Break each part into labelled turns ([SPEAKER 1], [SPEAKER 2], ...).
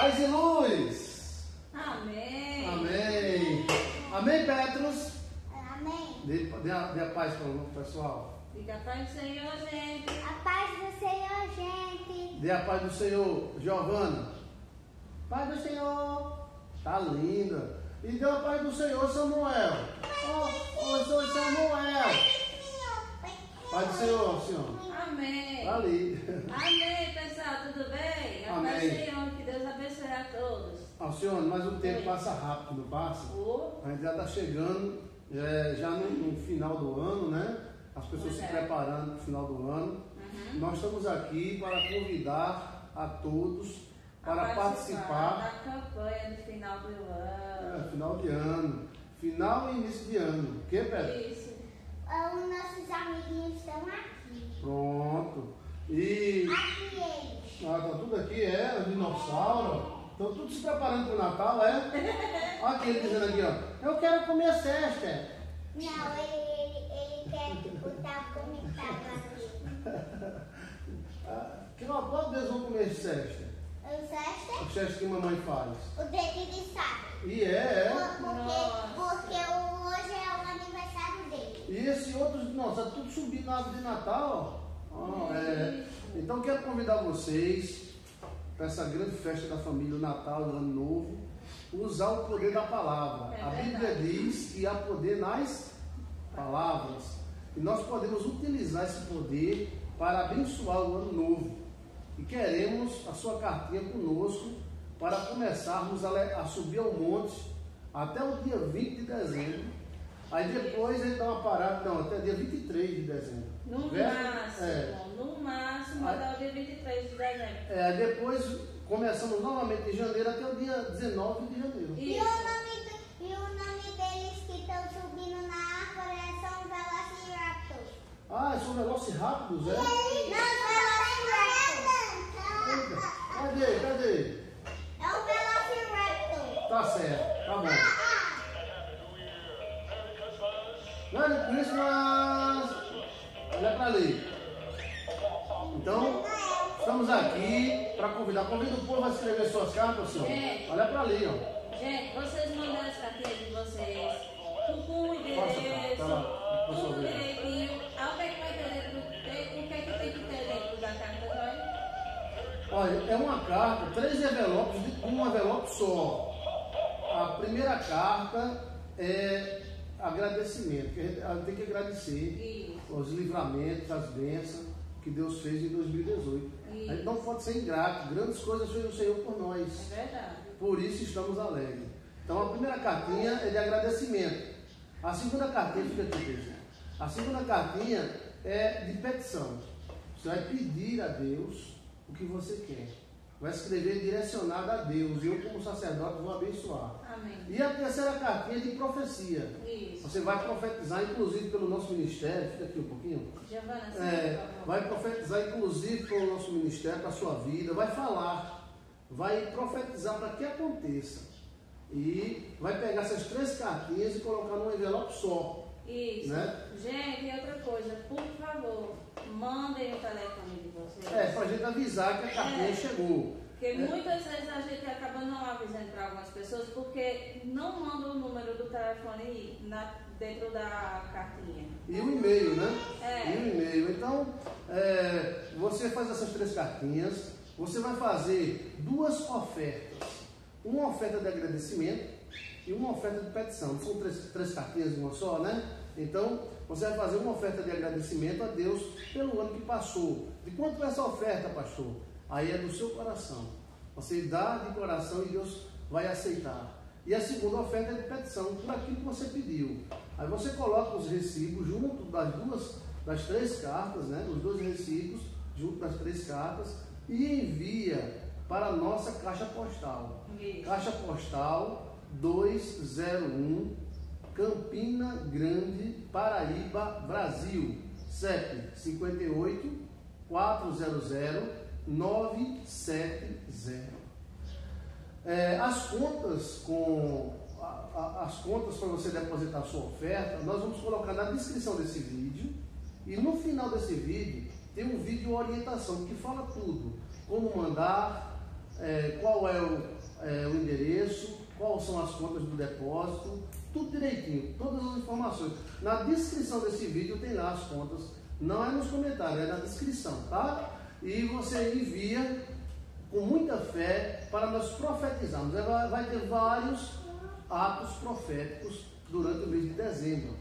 [SPEAKER 1] Paz e luz.
[SPEAKER 2] Amém.
[SPEAKER 1] Amém. Amém, Petros.
[SPEAKER 3] Amém.
[SPEAKER 1] Dê, dê, a, dê a paz para o pessoal.
[SPEAKER 2] Fica a paz do Senhor, gente.
[SPEAKER 3] A paz do Senhor, gente.
[SPEAKER 1] Dê a paz do Senhor, Giovana. Paz do Senhor. Tá linda. E dê a paz do Senhor, Samuel. Ô, oh, sou Samuel. Paz do Senhor, senhor.
[SPEAKER 2] Amém.
[SPEAKER 1] Tá ali.
[SPEAKER 2] Amém, pessoal. Tudo bem? A
[SPEAKER 1] Amém.
[SPEAKER 2] paz do Senhor. Que Deus abençoe a todos.
[SPEAKER 1] Alcione, mas o tempo passa rápido, não passa? A gente já está chegando é, já no, no final do ano, né? As pessoas se
[SPEAKER 2] é.
[SPEAKER 1] preparando para o final do ano.
[SPEAKER 2] uhum.
[SPEAKER 1] Nós estamos aqui para convidar a todos para
[SPEAKER 2] A
[SPEAKER 1] participar.
[SPEAKER 2] da campanha do final do ano.
[SPEAKER 1] É, final de ano. Final e início de ano. O que, Pedro?
[SPEAKER 2] Isso.
[SPEAKER 3] Os nossos amiguinhos estão aqui.
[SPEAKER 1] Pronto. E
[SPEAKER 3] Aqui eles.
[SPEAKER 1] ah, tá tudo aqui, é, o dinossauro. Estão tudo se preparando para o Natal, é? Olha aqui ele dizendo aqui, ó. Eu quero comer cesta.
[SPEAKER 3] Não, ele, ele, ele quer botar comentário aqui.
[SPEAKER 1] Ah, que qual deles vão comer cesta?
[SPEAKER 3] O Zesta,
[SPEAKER 1] A cesta que mamãe faz.
[SPEAKER 3] o dedo de saco.
[SPEAKER 1] E é, é.
[SPEAKER 3] Porque, porque hoje é o aniversário dele.
[SPEAKER 1] E esse outro, nossa, tudo subindo na árvore de Natal, ó. Ah, é. Então quero convidar vocês para essa grande festa da família, o Natal, o Ano Novo, usar o poder da palavra.
[SPEAKER 2] É
[SPEAKER 1] a Bíblia diz que há poder nas palavras. E nós podemos utilizar esse poder para abençoar o ano novo. E queremos a sua cartinha conosco para começarmos a, subir ao monte até o dia 20 de dezembro. Aí depois ele dá uma parada, não, até dia 23 de dezembro.
[SPEAKER 2] No máximo,
[SPEAKER 1] É,
[SPEAKER 2] no máximo,
[SPEAKER 1] Aí-
[SPEAKER 2] até o dia 23 de dezembro.
[SPEAKER 1] é, aí depois começamos novamente em janeiro até o dia 19 de janeiro.
[SPEAKER 3] E o, nome, e o nome deles que estão subindo na árvore são Velociraptors.
[SPEAKER 1] Ah, são velociraptors, é? Convidar. Convida o povo a escrever suas cartas, senhor.
[SPEAKER 2] É.
[SPEAKER 1] Olha pra ali, ó.
[SPEAKER 2] Gente, vocês mandaram as cartinhas de vocês com com o
[SPEAKER 1] Passa,
[SPEAKER 2] endereço,
[SPEAKER 1] tá
[SPEAKER 2] tudo
[SPEAKER 1] ver.
[SPEAKER 2] direitinho. Ah, o que é que vai ter dentro? O que é que tem que ter dentro da carta, Joy?
[SPEAKER 1] Olha, é uma carta, três envelopes de um envelope só. A primeira carta é agradecimento, que a gente, a gente tem que agradecer
[SPEAKER 2] Isso.
[SPEAKER 1] os livramentos, as bênçãos que Deus fez em 2018. A gente não pode ser ingrato, grandes coisas fez o Senhor por nós.
[SPEAKER 2] É verdade.
[SPEAKER 1] Por isso estamos alegres. Então a primeira cartinha é de agradecimento. A segunda cartinha, fica aqui, Pedro. A segunda cartinha é de petição. Você vai pedir a Deus o que você quer. Vai escrever direcionado a Deus. Eu, como sacerdote, vou abençoar.
[SPEAKER 2] Amém.
[SPEAKER 1] E a terceira cartinha é de profecia.
[SPEAKER 2] Isso.
[SPEAKER 1] Você vai profetizar, inclusive, pelo nosso ministério. Fica aqui um pouquinho.
[SPEAKER 2] Giovana,
[SPEAKER 1] É, vai profetizar, inclusive, para o nosso ministério, para a sua vida, vai falar, vai profetizar para que aconteça. E vai pegar essas três cartinhas e colocar num envelope só.
[SPEAKER 2] Isso.
[SPEAKER 1] né?
[SPEAKER 2] Gente, e outra coisa, por favor, mandem o telefone de vocês.
[SPEAKER 1] É, para a gente avisar que a cartinha
[SPEAKER 2] É.
[SPEAKER 1] chegou.
[SPEAKER 2] Porque
[SPEAKER 1] É.
[SPEAKER 2] muitas vezes a gente acaba não avisando para algumas pessoas porque não manda o número do telefone na- dentro da cartinha.
[SPEAKER 1] E o e-mail, né?
[SPEAKER 2] É.
[SPEAKER 1] E o e-mail. Então, é, você faz essas três cartinhas, você vai fazer duas ofertas. Uma oferta de agradecimento e uma oferta de petição. São três, três cartinhas uma só, né? Então, você vai fazer uma oferta de agradecimento a Deus pelo ano que passou. De quanto é essa oferta, pastor? Aí é do seu coração. Você dá de coração e Deus vai aceitar. E a segunda oferta é de petição, por aquilo que você pediu. Aí você coloca os recibos junto das duas, das três cartas, né? Os dois recibos junto das três cartas e envia para a nossa caixa postal.
[SPEAKER 2] Isso.
[SPEAKER 1] Caixa postal 201 Campina Grande, Paraíba, Brasil. CEP 58 400 970. É, as contas com a- a- as contas para você depositar sua oferta, nós vamos colocar na descrição desse vídeo e no final desse vídeo tem um vídeo orientação que fala tudo, como mandar, é, qual é o, é, o endereço, quais são as contas do depósito, tudo direitinho, todas as informações. Na descrição desse vídeo tem lá as contas, não é nos comentários, é na descrição, tá? E você envia com muita fé para nós profetizarmos. Vai ter vários atos proféticos durante o mês de dezembro.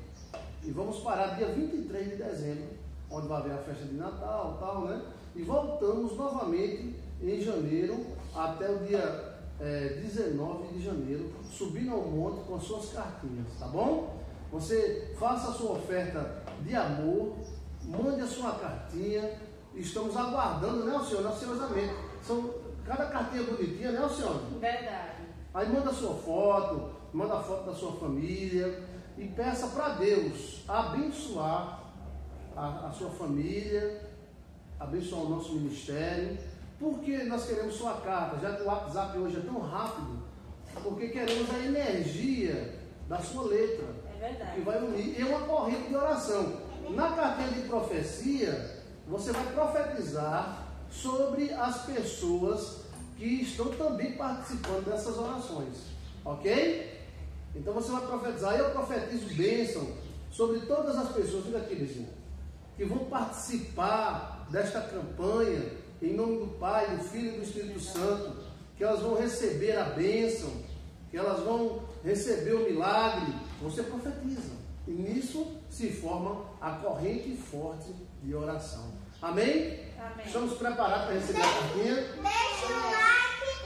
[SPEAKER 1] E vamos parar dia 23 de dezembro, onde vai haver a festa de Natal, tal, né? E voltamos novamente em janeiro até o dia é, 19 de janeiro, subindo ao monte com as suas cartinhas, tá bom? Você faça a sua oferta de amor, mande a sua cartinha. Estamos aguardando, né, senhor, ansiosamente. São cada cartinha bonitinha, né, senhor?
[SPEAKER 2] Verdade.
[SPEAKER 1] Aí manda a sua foto, manda a foto da sua família e peça para Deus abençoar a, a sua família, abençoar o nosso ministério porque nós queremos sua carta, já que o WhatsApp hoje é tão rápido, porque queremos a energia da sua letra.
[SPEAKER 2] É verdade.
[SPEAKER 1] Que vai unir. E uma corrente de oração. Na carteira de profecia, você vai profetizar sobre as pessoas que estão também participando dessas orações. Ok? Então você vai profetizar. Eu profetizo bênção sobre todas as pessoas, fica aqui, vizinho, que vão participar desta campanha em nome do Pai, do Filho e do Espírito Santo, que elas vão receber a bênção, que elas vão receber o milagre. Você profetiza. E nisso se forma a corrente forte de oração. Amém?
[SPEAKER 2] Amém.
[SPEAKER 1] Estamos preparados para receber a cartinha?
[SPEAKER 3] Deixa o like,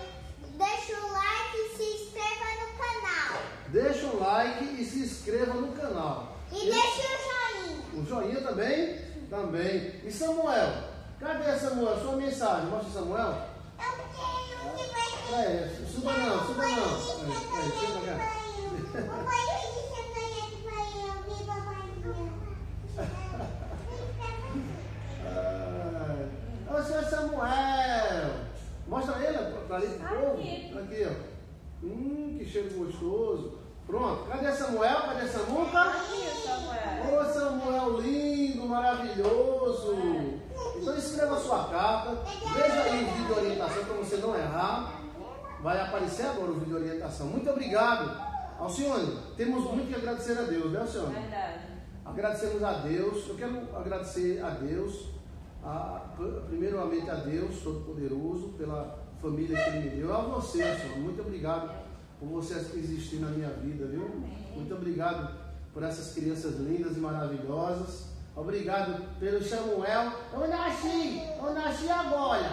[SPEAKER 3] deixa o like e se inscreva no canal.
[SPEAKER 1] Deixa o like e se inscreva no canal.
[SPEAKER 3] E deixa o joinha.
[SPEAKER 1] O joinha também? Também. E Samuel? Cadê Samuel? Sua mensagem. Mostra Samuel.
[SPEAKER 3] Eu tenho que vai
[SPEAKER 1] É, suba não, suba não. É, é, cá.
[SPEAKER 3] Vai ouvir
[SPEAKER 1] Ah, Ô, senhor Samuel. Mostra ele para ali pro povo.
[SPEAKER 2] Aqui.
[SPEAKER 1] Aqui, ó. Hum, que cheiro gostoso. Pronto. Cadê Samuel? Cadê Samuca?
[SPEAKER 2] Aqui, Samuel.
[SPEAKER 1] Ô Samuel lindo, maravilhoso. Então escreva a sua carta, veja aí o vídeo de orientação para você não errar. Vai aparecer agora o vídeo de orientação. Muito obrigado. Alcione, temos muito que agradecer a Deus, né, Alcione?
[SPEAKER 2] Verdade.
[SPEAKER 1] Agradecemos a Deus. Eu quero agradecer a Deus, a, primeiramente a Deus Todo-Poderoso, pela família que Ele me deu. A você, Alcione, muito obrigado por você existir na minha vida, viu? Muito obrigado por essas crianças lindas e maravilhosas. Obrigado pelo Samuel. Eu nasci, eu nasci agora.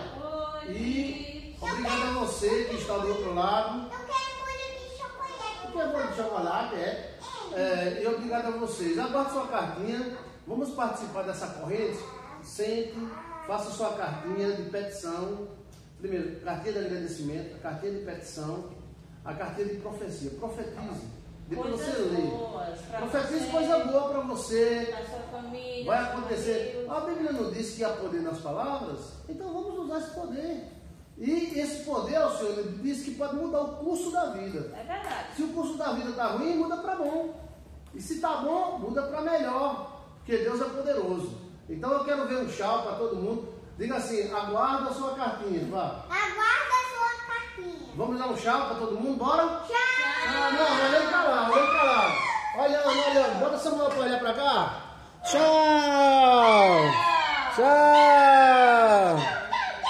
[SPEAKER 2] Oi.
[SPEAKER 1] E obrigado a você que está do outro lado.
[SPEAKER 3] Eu quero molho de chocolate.
[SPEAKER 1] O que é bolo de chocolate, é? é? E obrigado a vocês. Aguarde sua cartinha. Vamos participar dessa corrente? Sente, faça sua cartinha de petição. Primeiro, cartinha de agradecimento, cartinha de petição, a cartinha de profecia. Profetize. Depois
[SPEAKER 2] Coisas
[SPEAKER 1] você lê.
[SPEAKER 2] boas pra
[SPEAKER 1] Profetize
[SPEAKER 2] você,
[SPEAKER 1] coisa boa para você.
[SPEAKER 2] pra sua família.
[SPEAKER 1] Vai acontecer. A Bíblia não disse que há poder nas palavras? Então vamos usar esse poder. E esse poder, o Senhor ele diz que pode mudar o curso da vida.
[SPEAKER 2] É verdade.
[SPEAKER 1] Se o curso da vida está ruim, muda para bom. E se está bom, muda para melhor. Porque Deus é poderoso. Então eu quero ver um tchau para todo mundo. Diga assim, aguarda a sua cartinha. Vá.
[SPEAKER 3] Aguarda a sua cartinha.
[SPEAKER 1] Vamos dar um tchau para todo mundo? Bora?
[SPEAKER 3] Tchau.
[SPEAKER 1] Não, não, olhando para lá, olhando para lá. Olhando, olhando. Bota Samuel para olhar para cá. Tchau! Tchau!